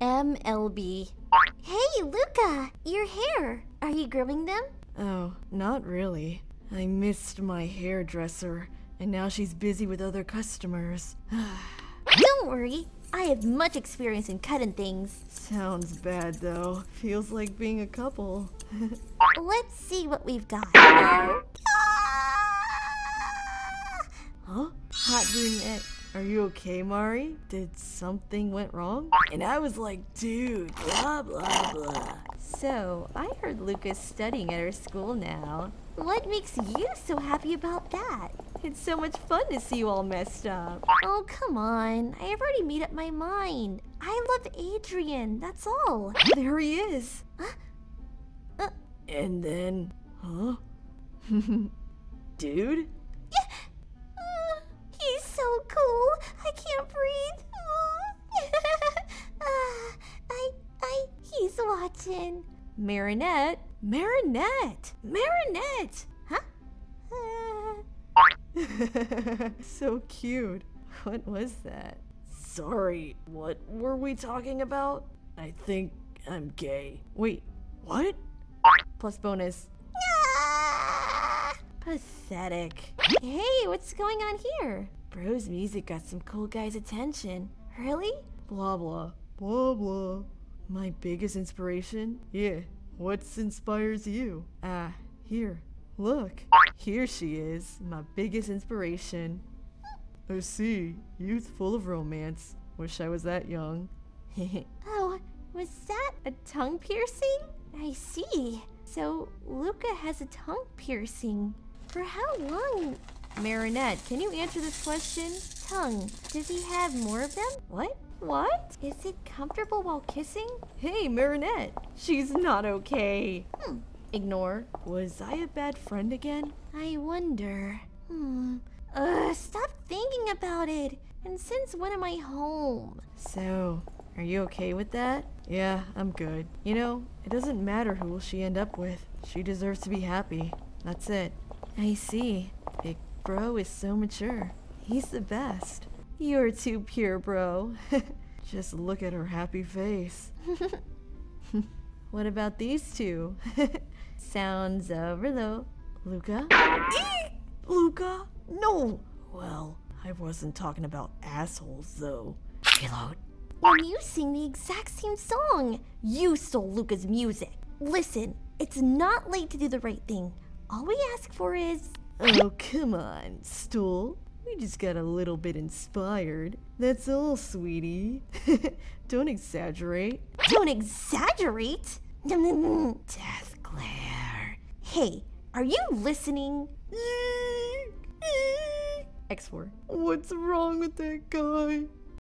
MLB. Hey, Luka! Your hair! Are you grooming them? Oh, not really. I missed my hairdresser, and now she's busy with other customers. Don't worry, I have much experience in cutting things. Sounds bad though. Feels like being a couple. Let's see what we've got. Huh? Hot brunette. Are you okay, Mari? Did something went wrong? And I was like, dude, blah blah blah. So, I heard Luka's studying at her school now. What makes you so happy about that? It's so much fun to see you all messed up. Oh, come on. I have already made up my mind. I love Adrien, that's all. There he is. Uh, And then, huh? dude? Marinette? Marinette! Marinette! Huh? Uh, so cute. What was that? Sorry, what were we talking about? I think I'm gay. Wait, what? Plus bonus. Pathetic. Hey, what's going on here? Bro's music got some cool guys' attention. Really? Blah blah. Blah blah. My biggest inspiration? Yeah. What inspires you? Ah, here. Look. Here she is, my biggest inspiration. I see. Youth full of romance. Wish I was that young. Oh, was that A tongue piercing? I see. So Luka has a tongue piercing. For how long? Marinette, can you answer this question? Tongue. Does he have more of them? What? What? Is it comfortable while kissing? Hey, Marinette. She's not okay. Hmm. Ignore. Was I a bad friend again? I wonder. Hmm. Ugh, stop thinking about it. And since when am I home? So, are you okay with that? Yeah, I'm good. You know, it doesn't matter who will she end up with. She deserves to be happy. That's it. I see. Big bro is so mature. He's the best. You're too pure, bro. Just look at her happy face. what about these two? Sounds over though. Luka? Luka? No! Well, I wasn't talking about assholes, though. Reload. When you sing the exact same song, you stole Luka's music. Listen, it's not late to do the right thing. All we ask for is. Oh, come on, Stool. We just got a little bit inspired. That's all, sweetie. Don't exaggerate. Don't exaggerate! Death glare. Hey, are you listening? X4. What's wrong with that guy?